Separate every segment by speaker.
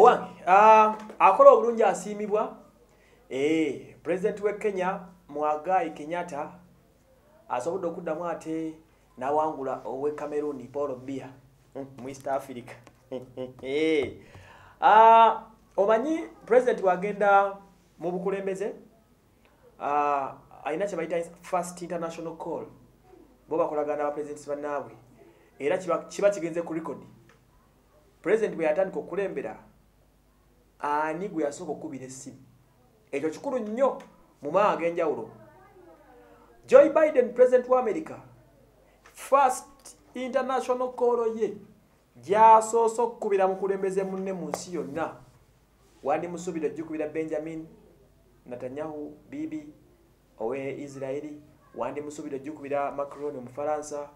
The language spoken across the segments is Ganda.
Speaker 1: owange uh, akola obulungi asiimibwa? Eh, pulezidenti w'e kenya mwagayi kenyatta asobodde okuddamu ate n'awangula ow'e cameroon paul bia mu east africa. Uh, omanyi pulezidenti bwagenda mu bukulembeze? Alina kye bayita first international call bo bakolagana bapulezidenti bannaabwe era kiba, kigenze ku record. Pulezidenti bwe yatandika okulembera ani gwe yasooka okukubira essimu. Ekyo kikulu nnyo mu maa ag'enjawulo. Joe biden president wa america first international call ye gyasoose okukubira mukulembeze munne mu nsi yonna. Wandimusuubira ojjukubira benjamin netanyahu bibi owe israeli wandimusuubira ojjukubira macron omufalansa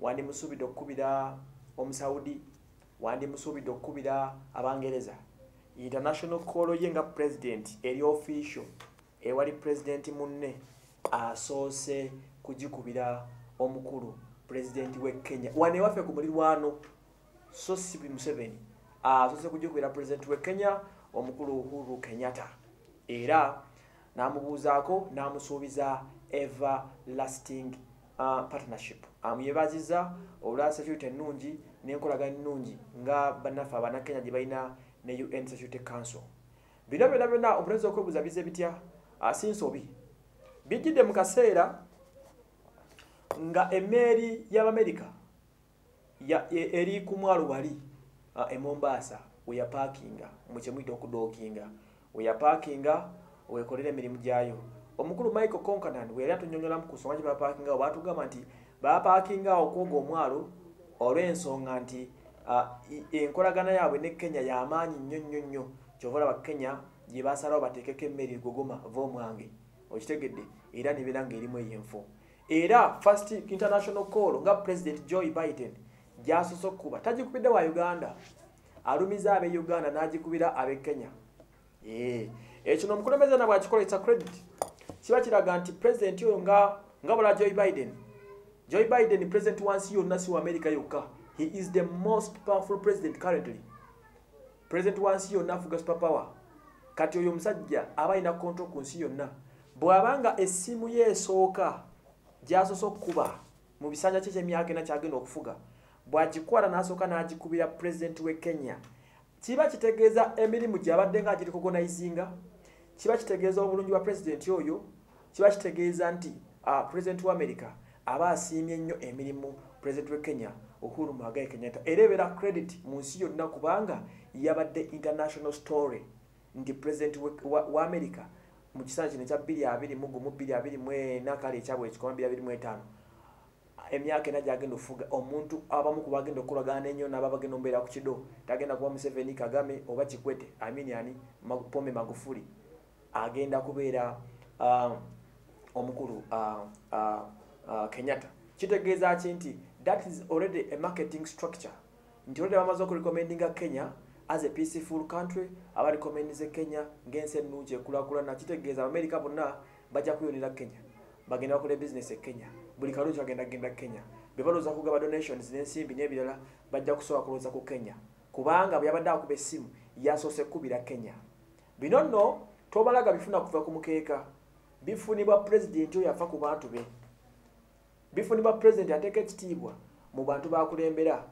Speaker 1: wandimusuubidde okukubira omusaudi. Wandimusuubidde okukubira abangereza international call ye nga president eri official ewali president munne asoose kugikubira omukulu president w'e kenya. Wane waffe ku mulirwano so si museveni asoose kugikubira president w'e kenya omukulu uhuru kenyatta. Era n'amubuuzaako n'amusuubiza everlasting uh, partnership. Amuyebaziza olwa security ennungi n'enkolagana ennungi nga bannaffe abanakenya gye balina ne un security council. Bino byonna byonna omulezi okwebuuza bize bitya? Asinsobi bijjidde mu kaseera nga emmeeri y'abamerika eri ku mwalo wali uh, e mombasa weyapaakinga mu kyemuyita okudookinga weyapaakinga wekolera emirimu gyayo. Omukulu michael concanan we yali atunyonyolamu ku nsonga gye bapaakingawo batugamba nti bapaakingawo okwoga omwalo olw'ensonga nti enkolagana yaabwe ne kenya yamaanyi nnyo nnyo nnyo. Kyova olaba kenya gye basalawo bateekeko emmere gogoma va omwange okitegedde era nebeera nga erimu eyenfo. Era first international call nga president joe biden gyasoose okukuba tagikubidde wa uganda? Alumiza ab'e uganda n'agikubira ab'e kenya. Ekyo nomukulembeze na bwakikolesa credit. Kiba kiraga nti president oyo nga nga bula joe biden. Joe biden president wansi yonna si wa america yokka he is the most powerful president currently. President wansi yonna afuga super power kati oyo omusajja aba alina control ku nsi yonna. Bw'abanga essimu ye esooka gyasoose okukuba mu bisanja kye kyemyaka ena kyagenda okufuga bwagikwala n'asooka n'agikubira president w'e kenya. Kiba kitegeeza emirimu gyabadde nga agirikogonaizinga kiba kitegeeza obulungi bwa pulezidenti oyo? Kiba kitegeeza nti uh, pulezidenti wa america aba asiimye nnyo emirimu pulezidenti w'e kenya uhuru muhagai kenyatta. Era ebeera credit mu nsi yonna kubanga yabadde international story. Nti pulezidenti wa, wa america mu kisaana kino ekya 22 kale ekyabwe ekikoma 25 emyaka ena gyagenda okufuga omuntu abamu ku bagenda okukolagana ennyo naba bagenda omubeera ku kido tagenda kuba museveni kagame oba kikwete aminiani pome magufuli agenda kubeera uh, omukulu uh, uh, uh, kenyatta. Kitegeeza ki nti that is already a marketing structure. Nti olede bamaze okurecommendinga kenya as a peaceful country abarecommendinze kenya ng'ensi ennungi ekulakulana kitegeeza abamerika bonna bajja kuyonera kenya bagenda bakola business e kenya. Buli kalungi bagenda genda kenya. Bwe balowooza kugaba donations n'ensimbi n'ebirala bajja kusobola kulowooza ku kenya. Kubanga bwe yabadde akuba essimu yasoose kkubira kenya. Bino nno tobalaga bifuna kuva ku mukeeka. Bifunibwa pulezidenti oyo afa ku bantu be bifunibwa pulezidenti ateeka ekitiibwa mu bantu bakulembera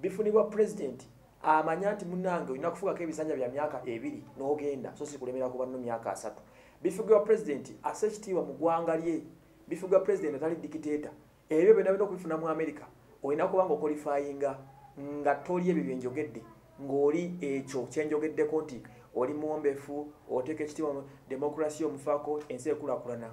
Speaker 1: bifunibwa pulezidenti amanya nti munange olina kufugako ebisanja bya myaka ebiri n'ogenda so si kulemera kuba nno myaka asatu. Bifugibwa pulezidenti assa ekitiibwa mu ggwanga lye. Bifugibwa pulezidenti atali dikiteeta ebyo byonna birina okubifuna mu amerika olina kuba nga okolifayinga nga toli ebyo byenjogedde ng'oli ekyo kyenjogeddeko nti oli muwombefu oteeka ekitiibwa demokrasi omufaako ensi ekulakulana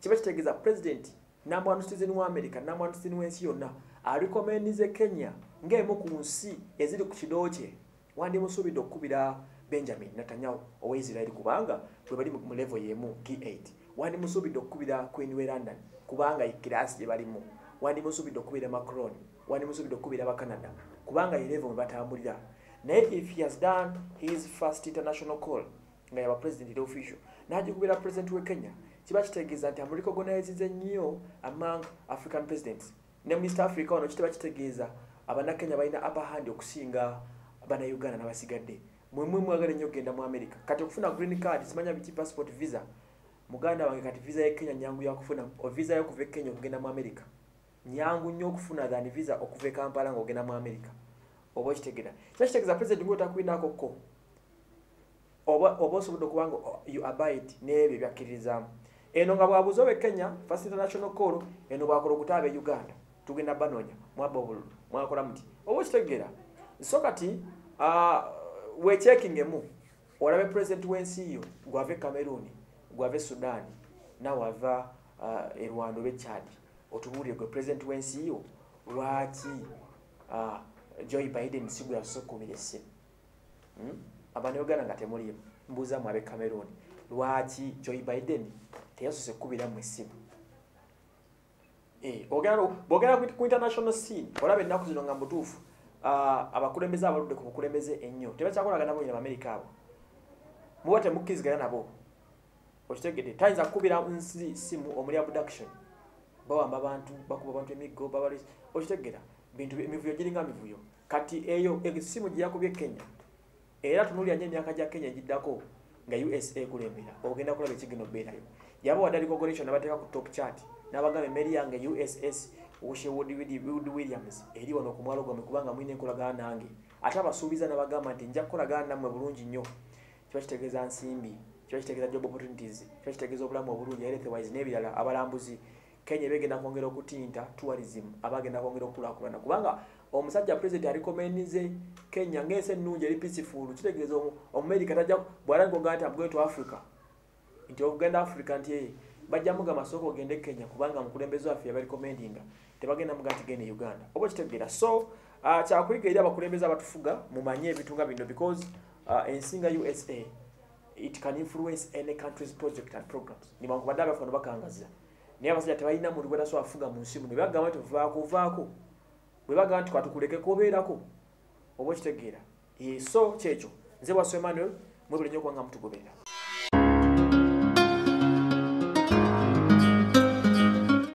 Speaker 1: kiba kitegeeza pulezidenti namwana citizen wa america namwana citizen w'ensi yonna alikomendize kenya ng'emu ku nsi eziri ku kido kye. Wandimusuubidde okukubira benjamin netanyahu owa israeli kubanga bwe bali mu level y'emu g8 wandimusuubidde okukubira queen we london kubanga ikirasi gye balimu. Wandimusuubidde okukubira macron wandimusuubidde okukubira abacanada kubanga ye level mwe batambulira. Naye if he has done his first international call nga yaba president official n'agikubira president w'e kenya kiba kitegeeza nti amurecognizize nnyo among african presidents. Ne mu east africa wano kiteba kitegeeza abanakenya balina upper hand okusinga bannayuganda n'abasigadde. Mwemwe mwagala ennyo okgenda mu america. Kati okufuna green card simanya biki? Passport visa. Muganda wange kati visa ye kenya nyangu yakufuna visa yokuva e kenya okugenda mu america. Nyangu nnyo okufuna than visa okuva e kampala ngaogenda mu america. Oba okitegera kya kitegeeza president ngaotakwinako ko oba osobodde okubanga you abide n'ebyo byakkiririzaamu eno nga bwabuuza oba e kenya first international call eno bwakola okutaaba e uganda. Tugenda banoonya mwaba obululu mwakola muti. Oba okitegeera so kati uh, wekyekingemu olabe president w'ensi yo gwava e cameroon gwava e sudan nawe ava uh, e rwanda oba e chadi otubuulire gwe president w'ensi yo lwaki uh, joy biden si gwe yasoka okubira essimu? Hmm? abantu uganda nga temulimu mbuuzamu abe cameroon. Lwaki joy biden teyasose kubiramu essimu Eh, bwogenda ku international scene olaba ennaku zino nga mutuufu abakulembeze abaludde ku bukulembeze ennyo tebakyakolagana bo nyina baamerika abo. Muba temukkirizigana nabo. Okitegedde tayinza kukubira nsi simu omuli abduction bawamba abantu bakuba abantu emiggo babali okitegera bintu emivuyo giringa mivuyo. Kati eyo esimu gyeyakubye kenya era tunulya nyo emyaka gya kenya egiddako nga usa ekulembera ogenda kulaba ekigenda obeerayo yaba wadde alicognition nabateeka ku top chat nabagamba emmeri yange uss wood williams eri wano ku mwalo gwammwe kubanga mwina enkolagana nange. Ate abasuubiza nabagamba nti nja kukolagana nammwe bulungi nnyo. Kiba kitegeeza nsimbi kiba kitegeeza job opportunities kiba kitegeeza obulamu obulungi healthwise n'ebirala abalambuzi. Kenya begenda kwongera okutinta tourism abagenda kwongera okukulaakulana kubanga omusajja president arekomendize kenya ngaensi ennungi eri peaceful kitegeeza omumerika tajja bwalangoga nti amgoe to africa nti okugenda africa nti bajja mugamba sooka ogende kenya kubanga mukulembeze waffe yabarekomendinga tebagenda muga nti gende uganda. Oba kitegeera so uh, kyakuyiga eri abakulembeze abatufuga mumanye ebitunga bino because uh, ensinga usa it can influence any country's project and programs. Nibankubadde abafano bakangaza naye abasajja tebalina muntu gwetasobola kufuga mu nsi muno. Bagamba nti vaako vaako bwe bagamba nti kwatukulekeko obeerako oba okitegeera so kyekyo. Nze bwasw emmanuel mwebuli nyo okubanga mutugoberera